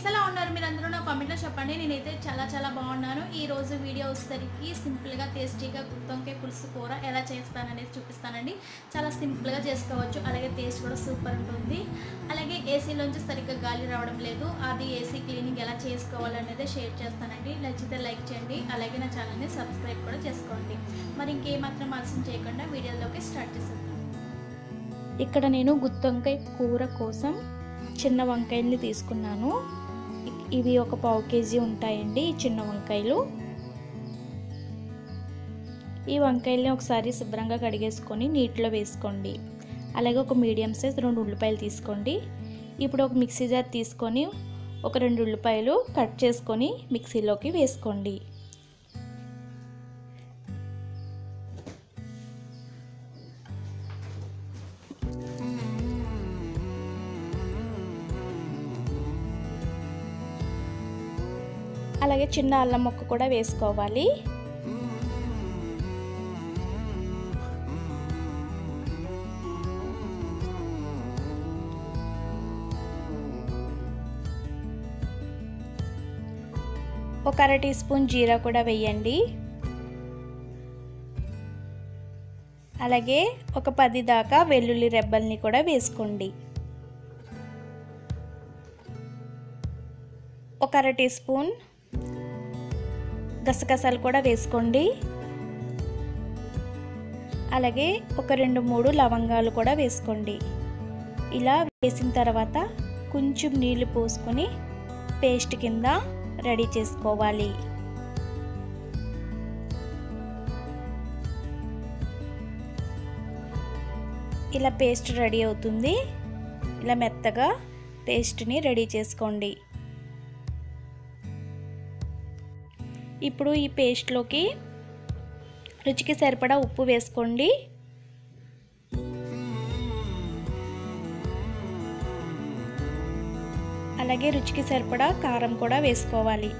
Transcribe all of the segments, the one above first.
Friends ఎలా ఉన్నారు మీరు అందరూ నా కామెంట్లో చెప్పండి. నేనైతే చాలా చాలా బాగున్నాను. ఈ రోజు వీడియో వచ్చేసరికి సింపుల్గా టేస్టీగా గుత్తొంకాయ పులుసు కూర ఎలా చేస్తాననేది చూపిస్తానండి. చాలా సింపుల్గా చేసుకోవచ్చు. అలాగే టేస్ట్ కూడా సూపర్ ఉంటుంది. అలాగే ఏసీలోంచి సరిగ్గా గాలి రావడం లేదు. అది ఏసీ క్లీనింగ్ ఎలా చేసుకోవాలనేది షేర్ చేస్తానండి. నచ్చితే లైక్ చేయండి. అలాగే నా ఛానల్ని సబ్స్క్రైబ్ కూడా చేసుకోండి. మరి ఇంకేమాత్రం ఆలస్యం చేయకుండా వీడియోలోకి స్టార్ట్ చేసేద్దాం. ఇక్కడ నేను గుత్తొంకాయ కూర కోసం చిన్న వంకాయల్ని తీసుకున్నాను. ఇవి ఒక పావు కేజీ ఉంటాయండి ఈ చిన్న వంకాయలు. ఈ వంకాయల్ని ఒకసారి శుభ్రంగా కడిగేసుకొని నీటిలో వేసుకోండి. అలాగే ఒక మీడియం సైజ్ రెండు ఉల్లిపాయలు తీసుకోండి. ఇప్పుడు ఒక మిక్సీ జార్ తీసుకొని ఒక రెండు ఉల్లిపాయలు కట్ చేసుకొని మిక్సీలోకి వేసుకోండి. అలాగే చిన్న అల్లం ముక్క కూడా వేసుకోవాలి. ఒక అర టీ స్పూన్ జీరా కూడా వేయండి. అలాగే ఒక పది దాకా వెల్లుల్లి రెబ్బల్ని కూడా వేసుకోండి. ఒక అర టీ స్పూన్ గసగసాలు కూడా వేసుకోండి. అలాగే ఒక రెండు మూడు లవంగాలు కూడా వేసుకోండి. ఇలా వేసిన తర్వాత కొంచెం నీళ్ళు పోసుకొని పేస్ట్ కింద రెడీ చేసుకోవాలి. ఇలా పేస్ట్ రెడీ అవుతుంది. ఇలా మెత్తగా పేస్ట్ని రెడీ చేసుకోండి. ఇప్పుడు ఈ పేస్ట్లోకి రుచికి సరిపడా ఉప్పు వేసుకోండి. అలాగే రుచికి సరిపడా కారం కూడా వేసుకోవాలి.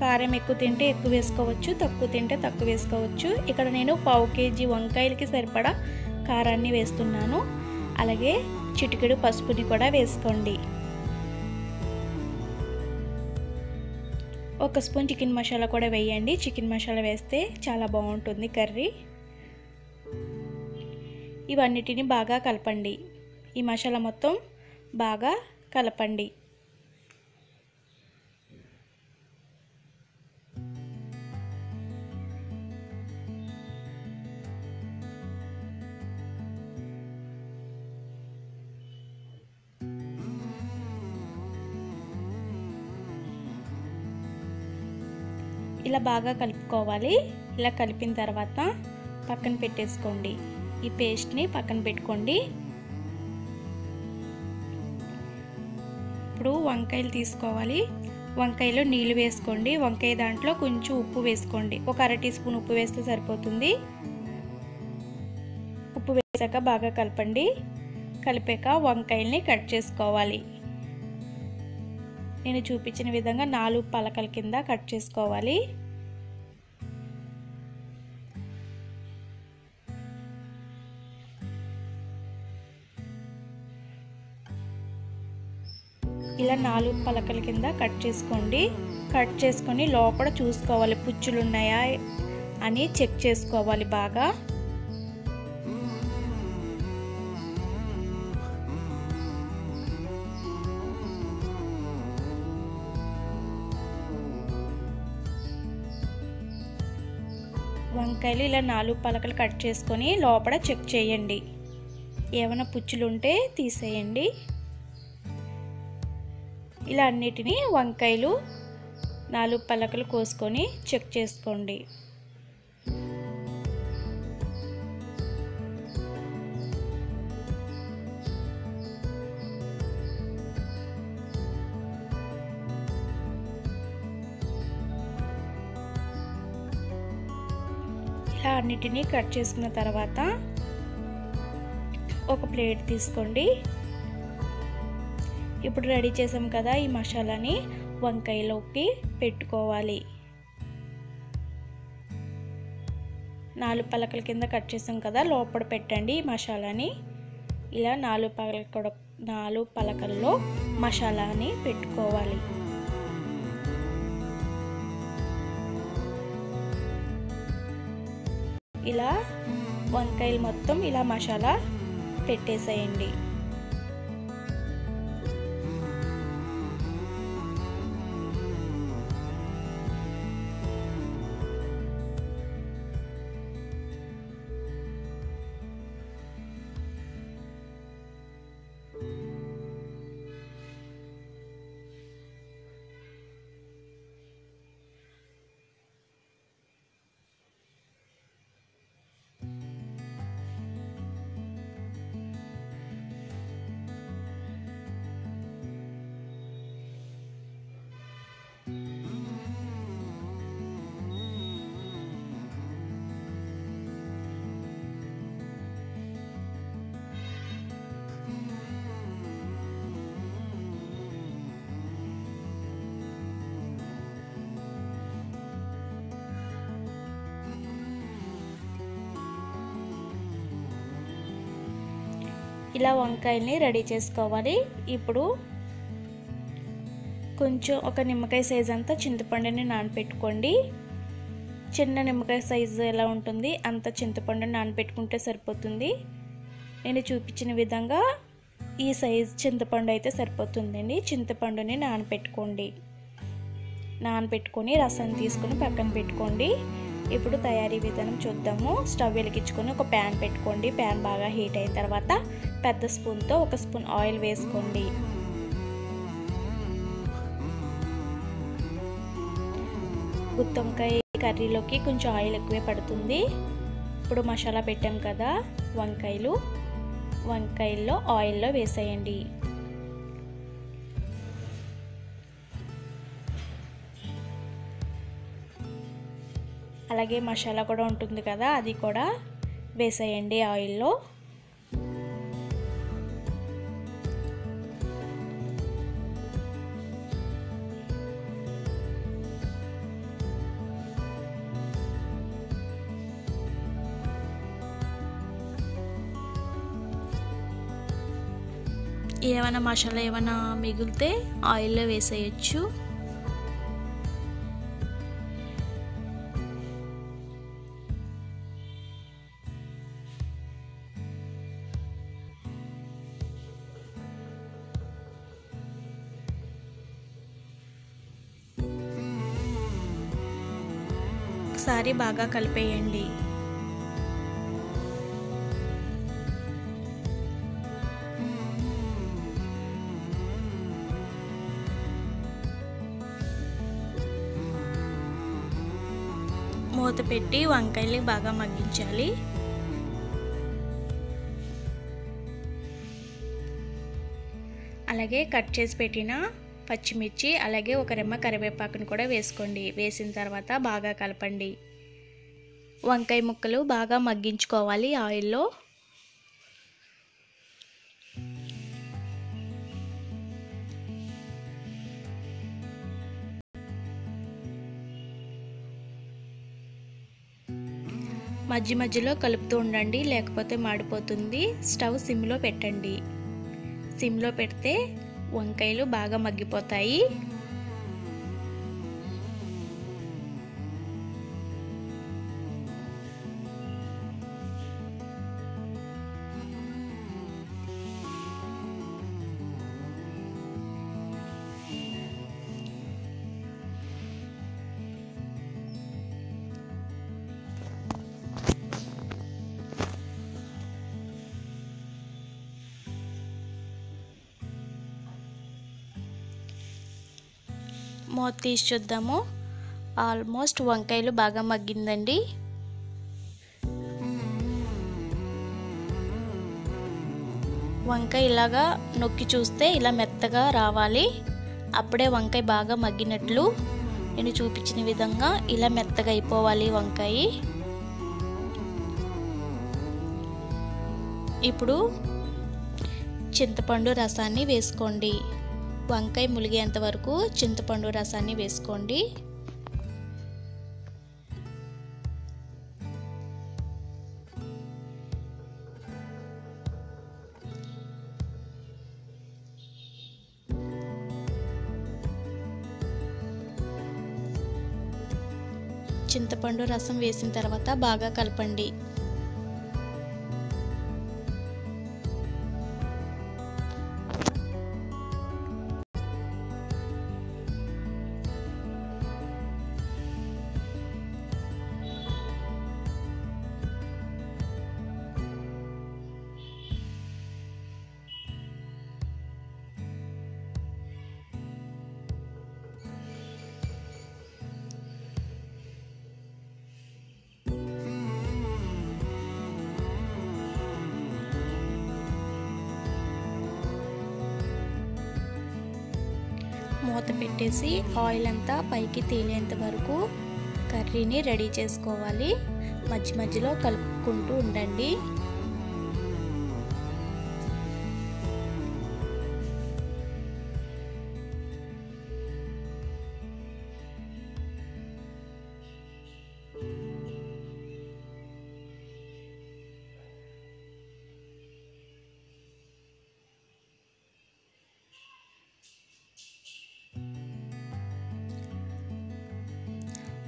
కారం ఎక్కువ తింటే ఎక్కువ వేసుకోవచ్చు తక్కువ తింటే తక్కువ వేసుకోవచ్చు. ఇక్కడ నేను పావు కేజీ వంకాయలకి సరిపడా కారాన్ని వేస్తున్నాను. అలాగే చిటికెడు పసుపుని కూడా వేసుకోండి. ఒక స్పూన్ చికెన్ మసాలా కూడా వేయండి. చికెన్ మసాలా వేస్తే చాలా బాగుంటుంది కర్రీ. ఇవన్నిటిని బాగా కలపండి. ఈ మసాలా మొత్తం బాగా కలపండి. ఇలా బాగా కలుపుకోవాలి. ఇలా కలిపిన తర్వాత పక్కన పెట్టేసుకోండి. ఈ పేస్ట్ని పక్కన పెట్టుకోండి. ఇప్పుడు వంకాయలు తీసుకోవాలి. వంకాయలో నీళ్ళు వేసుకోండి. వంకాయ దాంట్లో కొంచెం ఉప్పు వేసుకోండి. ఒక అర టీ స్పూన్ ఉప్పు వేస్తే సరిపోతుంది. ఉప్పు వేసాక బాగా కలపండి. కలిపాక వంకాయల్ని కట్ చేసుకోవాలి. నేను చూపించిన విధంగా నాలుగు పలకల కింద కట్ చేసుకోవాలి. ఇలా నాలుగు పలకల కింద కట్ చేసుకోండి. కట్ చేసుకొని లోపల చూసుకోవాలి పుచ్చులు ఉన్నాయా అని చెక్ చేసుకోవాలి బాగా. వంకాయలు ఇలా నాలుగు పలకలు కట్ చేసుకొని లోపల చెక్ చేయండి. ఏమైనా పుచ్చులు ఉంటే తీసేయండి. ఇలా అన్నిటినీ వంకాయలు నాలుగు పలకలు కోసుకొని చెక్ చేసుకోండి. ఇలా అన్నిటినీ కట్ చేసుకున్న తర్వాత ఒక ప్లేట్ తీసుకోండి. ఇప్పుడు రెడీ చేసాం కదా ఈ మసాలాని వంకాయలోకి పెట్టుకోవాలి. నాలుగు పలకల కింద కట్ చేసాం కదా లోపల పెట్టండి ఈ మసాలాని. ఇలా నాలుగు పలకల నాలుగు పలకల్లో మసాలాని పెట్టుకోవాలి. ఇలా వంకాయలు మొత్తం ఇలా మసాలా పెట్టేసేయండి. ఇలా వంకాయల్ని రెడీ చేసుకోవాలి. ఇప్పుడు కొంచెం ఒక నిమ్మకాయ సైజ్ అంతా చింతపండుని నానపెట్టుకోండి. చిన్న నిమ్మకాయ సైజు ఎలా ఉంటుంది అంత చింతపండుని నానపెట్టుకుంటే సరిపోతుంది. నేను చూపించిన విధంగా ఈ సైజ్ చింతపండు అయితే సరిపోతుందండి. చింతపండుని నానపెట్టుకోండి. నానపెట్టుకొని రసం తీసుకొని పక్కన పెట్టుకోండి. ఇప్పుడు తయారీ విధానం చూద్దాము. స్టవ్ వెలిగించుకొని ఒక ప్యాన్ పెట్టుకోండి. ప్యాన్ బాగా హీట్ అయిన తర్వాత పెద్ద స్పూన్తో ఒక స్పూన్ ఆయిల్ వేసుకోండి. గుత్తొంకాయ కర్రీలోకి కొంచెం ఆయిల్ ఎక్కువే పడుతుంది. ఇప్పుడు మసాలా పెట్టాం కదా వంకాయలు. వంకాయల్లో ఆయిల్లో వేసేయండి. అలాగే మసాలా కూడా ఉంటుంది కదా అది కూడా వేసేయండి ఆయిల్లో. ఏమైనా మసాలా ఏమైనా మిగిలితే ఆయిల్లో వేసేయచ్చు. ఒకసారి బాగా కలిపేయండి. మూత పెట్టి వంకాయలు బాగా మగ్గించాలి. అలాగే కట్ చేసి పెట్టిన పచ్చిమిర్చి అలాగే ఒక రెమ్మ కరివేపాకును కూడా వేసుకోండి. వేసిన తర్వాత బాగా కలపండి. వంకాయ ముక్కలు బాగా మగ్గించుకోవాలి ఆయిల్లో. మధ్య మధ్యలో కలుపుతూ ఉండండి లేకపోతే మాడిపోతుంది. స్టవ్ సిమ్లో పెట్టండి. సిమ్లో పెడితే వంకాయలు బాగా మగ్గిపోతాయి. మూత తీసి చూద్దాము. ఆల్మోస్ట్ వంకాయలు బాగా మగ్గిందండి. వంకాయ ఇలాగా నొక్కి చూస్తే ఇలా మెత్తగా రావాలి. అప్పుడే వంకాయ బాగా మగ్గినట్లు నేను చూపించిన విధంగా ఇలా మెత్తగా అయిపోవాలి వంకాయ. ఇప్పుడు చింతపండు రసాన్ని వేసుకోండి. వంకాయ ములిగేంత వరకు చింతపండు రసాన్ని వేసుకోండి. చింతపండు రసం వేసిన తర్వాత బాగా కలపండి. మూత పెట్టేసి ఆయిల్ అంతా పైకి తేలేంత వరకు కర్రీని రెడీ చేసుకోవాలి. మధ్య మధ్యలో కలుపుకుంటూ ఉండండి.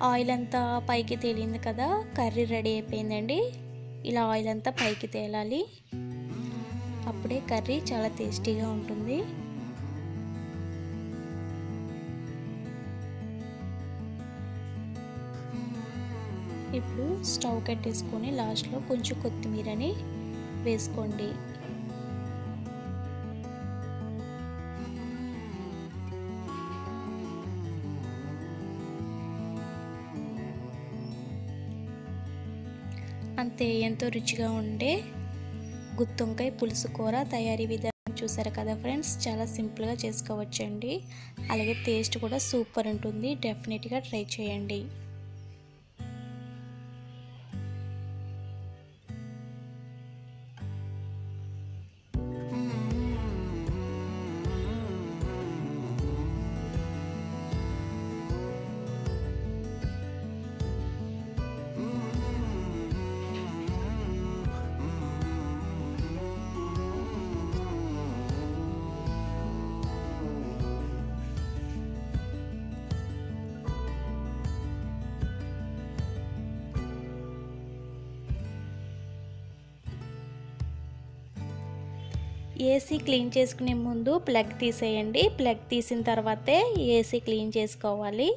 ఆయిల్ అంతా పైకి తేలింది కదా కర్రీ రెడీ అయిపోయిందండి. ఇలా ఆయిల్ అంతా పైకి తేలాలి. అప్పుడే కర్రీ చాలా టేస్టీగా ఉంటుంది. ఇప్పుడు స్టవ్ కట్టేసుకొని లాస్ట్లో కొంచెం కొత్తిమీరని వేసుకోండి. అంతే ఎంతో రుచిగా ఉండే గుత్తొంకాయ పులుసు కూర తయారీ విధానం చూసారు కదా ఫ్రెండ్స్? చాలా సింపుల్గా చేసుకోవచ్చండి. అలాగే టేస్ట్ కూడా సూపర్ ఉంటుంది. డెఫినెట్గా ట్రై చేయండి. ఏసీ క్లీన్ చేసుకునే ముందు ప్లగ్ తీసేయండి. ప్లగ్ తీసిన తర్వాతే ఏసీ క్లీన్ చేసుకోవాలి.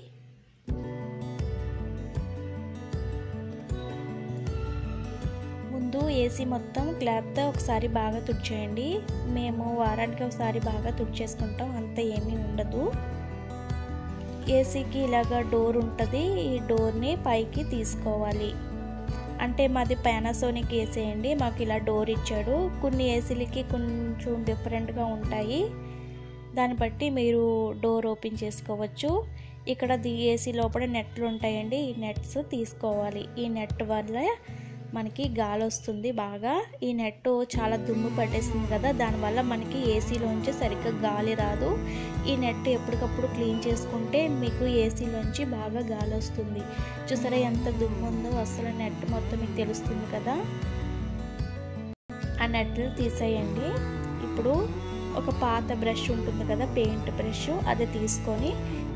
ముందు ఏసీ మొత్తం క్లాత్తో ఒకసారి బాగా తుడిచేయండి. మేము వారానికి ఒకసారి బాగా తుడిచేసుకుంటాం. అంత ఏమీ ఉండదు. ఏసీకి ఇలాగ డోర్ ఉంటుంది. ఈ డోర్ని పైకి తీసుకోవాలి. అంటే మాది పానాసోనిక్ ఏసీ అండి. మాకు ఇలా డోర్ ఇచ్చాడు. కొన్ని ఏసీలకి కొంచెం డిఫరెంట్గా ఉంటాయి. దాన్ని బట్టి మీరు డోర్ ఓపెన్ చేసుకోవచ్చు. ఇక్కడ ది ఏసీ లోపల నెట్లు ఉంటాయండి. ఈ నెట్స్ తీసుకోవాలి. ఈ నెట్ వల్ల మనకి గాలి వస్తుంది బాగా. ఈ నెట్ చాలా దుమ్ము పట్టేసింది కదా దానివల్ల మనకి ఏసీలోంచి సరిగ్గా గాలి రాదు. ఈ నెట్ ఎప్పటికప్పుడు క్లీన్ చేసుకుంటే మీకు ఏసీలోంచి బాగా గాలి వస్తుంది. చూసారా ఎంత దుమ్ము ఉందో అసలు నెట్ మొత్తం మీకు తెలుస్తుంది కదా. ఆ నెట్లు తీసేయండి. ఇప్పుడు ఒక పాత బ్రష్ ఉంటుంది కదా పెయింట్ బ్రష్ అది తీసుకొని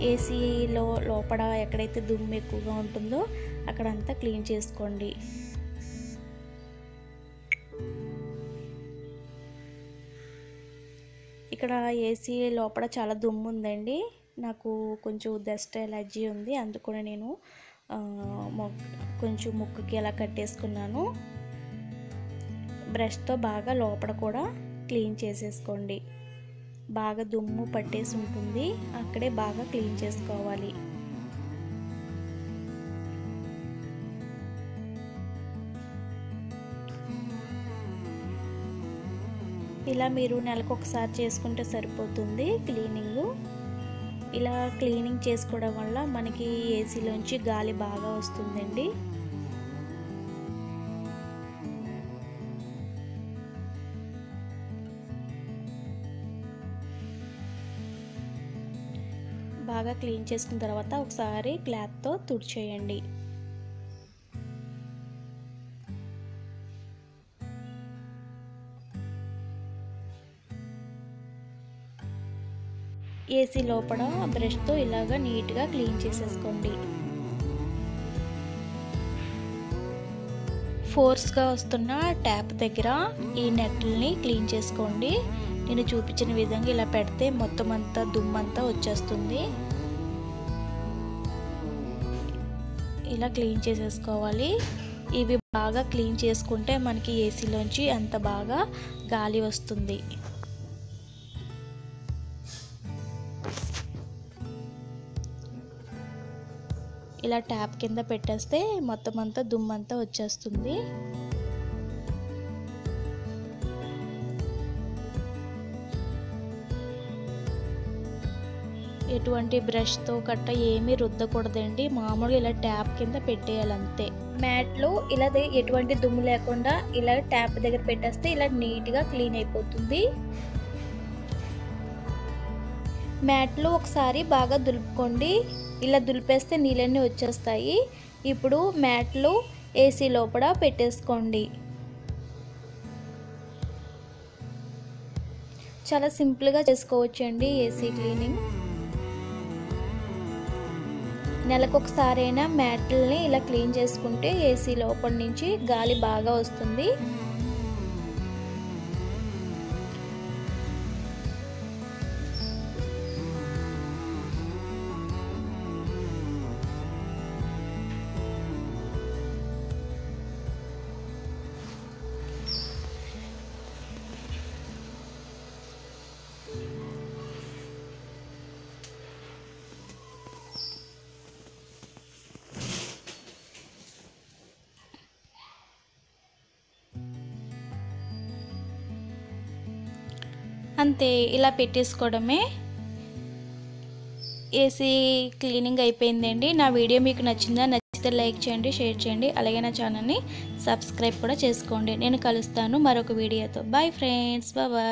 ఏసీలో లోపల ఎక్కడైతే దుమ్ము ఎక్కువగా ఉంటుందో అక్కడంతా క్లీన్ చేసుకోండి. ఇక్కడ ఏసీ లోపల చాలా దుమ్ము ఉందండి. నాకు కొంచెం డస్ట్ ఎలర్జీ ఉంది. అందుకని నేను కొంచెం ముక్కుకి అలా కట్టేసుకున్నాను. బ్రష్తో బాగా లోపల కూడా క్లీన్ చేసేసుకోండి. బాగా దుమ్ము పట్టేసి ఉంటుంది. అక్కడే బాగా క్లీన్ చేసుకోవాలి. ఇలా మీరు నెలకు ఒకసారి చేసుకుంటే సరిపోతుంది క్లీనింగ్. ఇలా క్లీనింగ్ చేసుకోవడం వల్ల మనకి ఏసీలోంచి గాలి బాగా వస్తుందండి. బాగా క్లీన్ చేసుకున్న తర్వాత ఒకసారి క్లాత్తో తుడిచేయండి. ఏసీ లోపల బ్రష్తో ఇలాగా నీట్గా క్లీన్ చేసేసుకోండి. ఫోర్స్గా వస్తున్న ట్యాప్ దగ్గర ఈ నెట్లని క్లీన్ చేసుకోండి. నేను చూపించిన విధంగా ఇలా పెడితే మొత్తం అంతా దుమ్మంతా వచ్చేస్తుంది. ఇలా క్లీన్ చేసేసుకోవాలి. ఇవి బాగా క్లీన్ చేసుకుంటే మనకి ఏసీలోంచి అంత బాగా గాలి వస్తుంది. ఇలా ట్యాప్ కింద పెట్టేస్తే మొత్తం అంతా దుమ్మంతా వచ్చేస్తుంది. ఎటువంటి బ్రష్తో కట్ట ఏమీ రుద్దకూడదండి. మామూలుగా ఇలా ట్యాప్ కింద పెట్టేయాలి అంతే మ్యాట్లో ఇలా ఎటువంటి దుమ్ము లేకుండా ఇలా ట్యాప్ దగ్గర పెట్టేస్తే ఇలా నీట్గా క్లీన్ అయిపోతుంది. మ్యాట్లో ఒకసారి బాగా దులుపుకోండి. ఇలా దులిపేస్తే నీళ్ళన్నీ వచ్చేస్తాయి. ఇప్పుడు మ్యాట్లు ఏసీ లోపల పెట్టేసుకోండి. చాలా సింపుల్గా చేసుకోవచ్చు అండి ఏసీ క్లీనింగ్. నెలకొకసారైనా మ్యాట్లని ఇలా క్లీన్ చేసుకుంటే ఏసీ లోపల నుంచి గాలి బాగా వస్తుంది. అంతే ఇలా పెట్టేసుకోవడమే. ఏసీ క్లీనింగ్ అయిపోయిందండి. నా వీడియో మీకు నచ్చిందా నచ్చితే లైక్ చేయండి షేర్ చేయండి. అలాగే నా ఛానల్ని సబ్స్క్రైబ్ కూడా చేసుకోండి. నేను కలుస్తాను మరొక వీడియోతో. బాయ్ ఫ్రెండ్స్ బాబా